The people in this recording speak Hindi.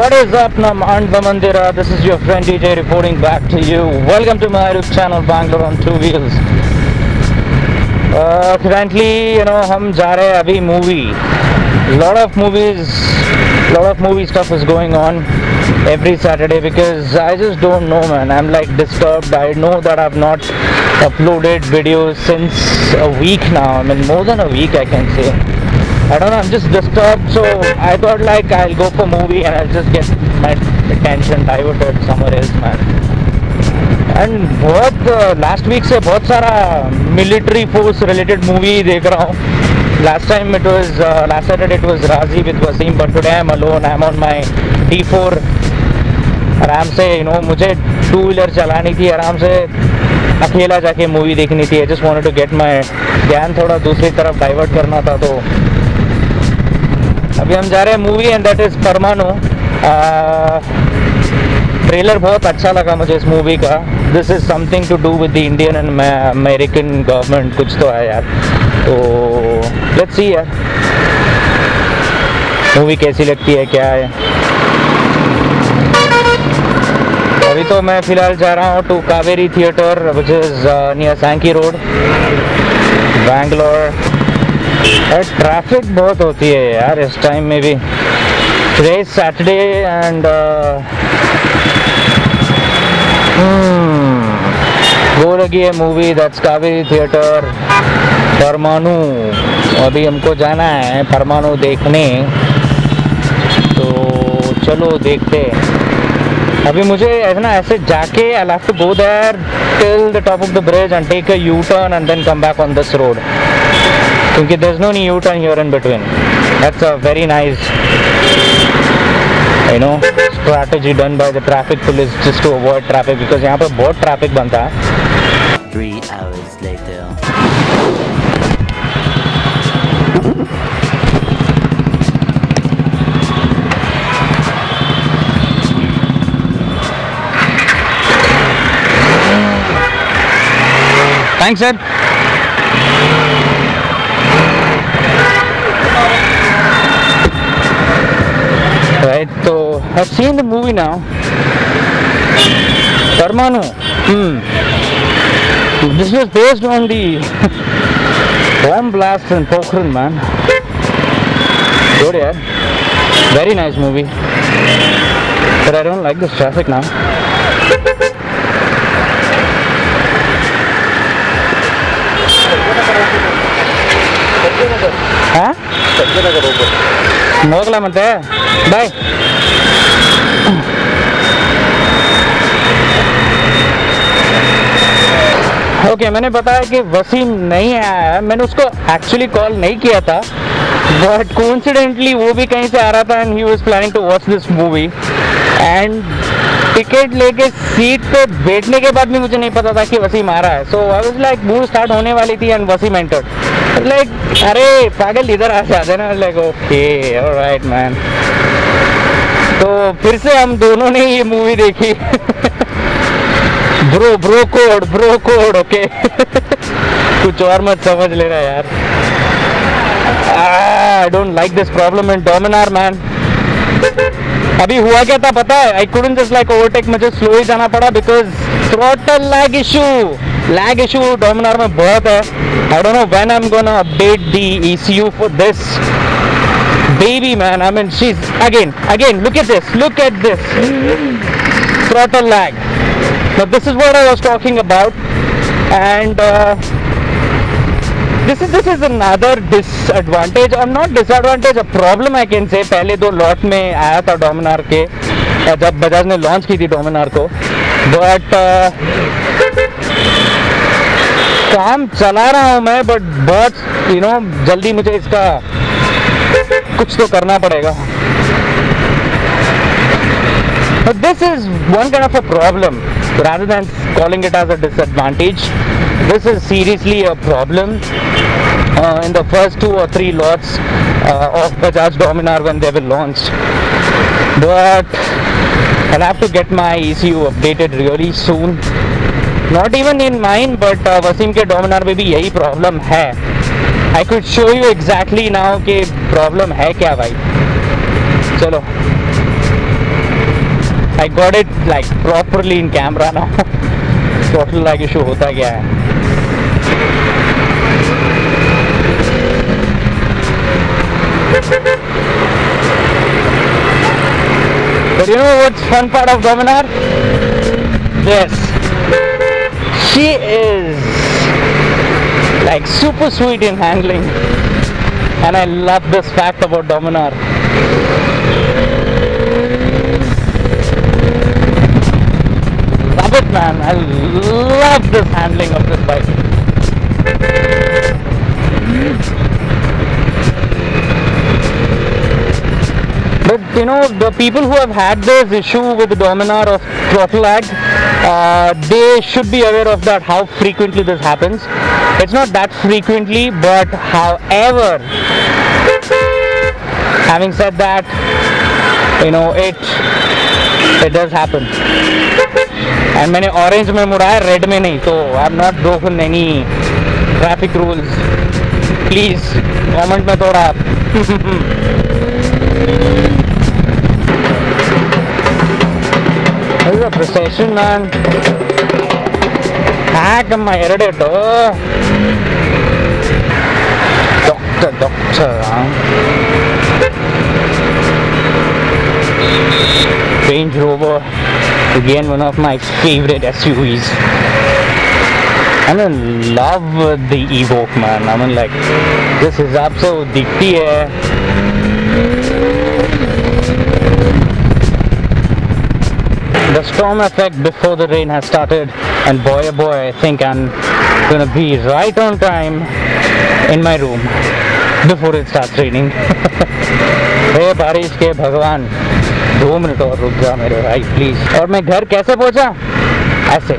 What is up, Nam and Mandira? This is your friend DJ reporting back to you. Welcome to my YouTube channel, Bangalore on Two Wheels. Uh, currently, you know, हम जा रहे हैं अभी movie. Lot of movies, lot of movie stuff is going on every Saturday because I just don't know, man. I'm like disturbed. I know that I've not uploaded videos since a week now. I mean, more than a week, I can say. I don't know, I'm just disturbed, so I thought like I'll go for movie and I'll just get my attention diverted somewhere else, man. And बहुत लास्ट वीक से बहुत सारा मिलिट्री फोर्स रिलेटेड मूवी देख रहा हूँ। Last time it was last Saturday it was Raazi with Waseem but today I am alone I am on my आराम से यू नो मुझे टू व्हीलर चलानी थी आराम से अकेला जाके मूवी देखनी थी। I just wanted to get my ध्यान थोड़ा दूसरी तरफ़ डाइवर्ट करना था तो अभी हम जा रहे हैं movie and that is Parmanu. Trailer बहुत अच्छा लगा मुझे इस मूवी का। This is something to do with the Indian and American government कुछ तो है यार। तो लेट्स सी यार। मूवी कैसी लगती है, क्या है? अभी तो मैं फ़िलहाल जा रहा हूँ to Kaveri theatre which is near Sankey road Bangalore traffic बहुत होती है यार इस टाइम में भी। टुडे सैटरडे एंड वो लगी है मूवी दैट्स कावेरी थिएटर परमाणु। अभी हमको जाना है परमाणु देखने। तो चलो देखते अभी मुझे ऐसा ना, ऐसे जाके I have to go there till the top of the bridge and take a U turn and then come back on this road क्योंकि there is no knee U turn here in between that's a very nice you know strategy done by the traffic police just to avoid traffic because यहाँ पर बहुत ट्रैफ़िक बनता है। Three hours later. Thanks sir I've seen the movie now. Parmanu. Hmm. This was based on the bomb blast in Pokhran, man. Good, yeah. Very nice movie. But I don't like this traffic now. Huh? ಹೋಗ್ಲಾ ಮತ್ತೆ ಬಾಯ್ ओके okay, मैंने बताया कि वसीम नहीं आया है। मैंने उसको एक्चुअली कॉल नहीं किया था बट कोइंसिडेंटली वो भी कहीं से आ रहा था and he was planning to watch this movie and ticket लेके सीट पे बैठने के बाद भी मुझे नहीं पता था कि वसीम आ रहा है। So I was like movie start होने वाली थी एंड वसीम एंटर्ड लाइक अरे पागल इधर आ जाते ना लाइक ओके ऑलराइट मैन तो फिर से हम दोनों ने ये मूवी देखी। Bro bro code bro code, okay. कुछ और मत समझ लेना यार। I don't like this problem in Dominar man अभी हुआ क्या था पता है? I couldn't just like overtake मुझे स्लो ही जाना पड़ा because throttle lag issue lag issue Dominar में बहुत है। I don't know when I am gonna update the ECU for this baby, man. I mean, she's, again again, look at this, look at this. Throttle lag. Now this is what i was talking about and uh, this is this is another disadvantage or not disadvantage a problem i can say पहले दो लॉट में आया था डोमिनार के uh, जब बजाज ने लॉन्च की थी डोमिनार को बट काम चला रहा हूँ मैं बट बहुत यू नो जल्दी मुझे इसका कुछ तो करना पड़ेगा this is one kind of a problem. Rather than calling it as a disadvantage, this is seriously a problem uh, in the first two or three lots uh, of Bajaj Dominar when they were launched. But I'll have to get my ECU updated really soon. Not even in mine, but uh, Wasim के Dominar में भी यही problem है. I could show you exactly now कि problem है क्या भाई. चलो I got it like properly in camera now. Total lag issue होता क्या है But you know what's fun part of Dominar? This. She is like super sweet in handling. And I love this fact about Dominar. I love this handling of this bike. But you know, the people who have had this issue with the Dominar of throttle lag, uh, they should be aware of that, how frequently this happens. It's not that frequently, but however, having said that, you know, it it does happen. And मैंने ऑरेंज में मुड़ा है रेड में नहीं तो I am not broken any traffic rules please comment में थोड़ा This is a procession man. ಹಾಕಮ್ಮ ಎರಡೇಟು doctor doctor Range Rover, again one of my favorite SUVs. I'm in love with the Evoque man. I mean like this is so दिखती है The storm effect before the rain has started and boy oh boy I think I'm gonna be right on time in my room before it starts raining. हे बारिश के भगवान दो मिनट और रुक जा मेरे भाई प्लीज़ और मैं घर कैसे पहुँचा? ऐसे.